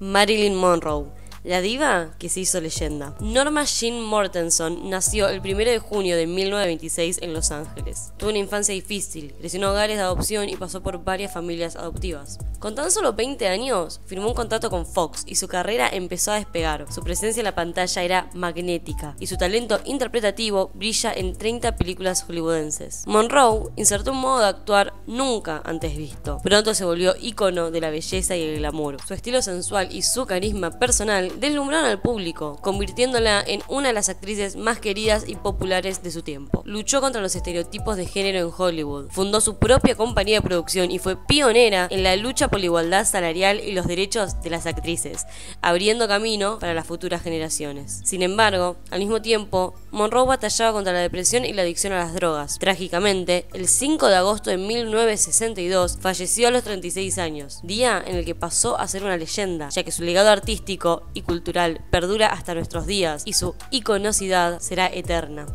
Marilyn Monroe la diva que se hizo leyenda. Norma Jean Mortenson nació el 1 de junio de 1926 en Los Ángeles. Tuvo una infancia difícil, creció en hogares de adopción y pasó por varias familias adoptivas. Con tan solo 20 años, firmó un contrato con Fox y su carrera empezó a despegar. Su presencia en la pantalla era magnética y su talento interpretativo brilla en 30 películas hollywoodenses. Monroe insertó un modo de actuar nunca antes visto. Pronto se volvió ícono de la belleza y el glamour. Su estilo sensual y su carisma personal deslumbraron al público, convirtiéndola en una de las actrices más queridas y populares de su tiempo. Luchó contra los estereotipos de género en Hollywood, fundó su propia compañía de producción y fue pionera en la lucha por la igualdad salarial y los derechos de las actrices, abriendo camino para las futuras generaciones. Sin embargo, al mismo tiempo, Monroe batallaba contra la depresión y la adicción a las drogas. Trágicamente, el 5 de agosto de 1962 falleció a los 36 años, día en el que pasó a ser una leyenda, ya que su legado artístico y cultural perdura hasta nuestros días y su iconocidad será eterna.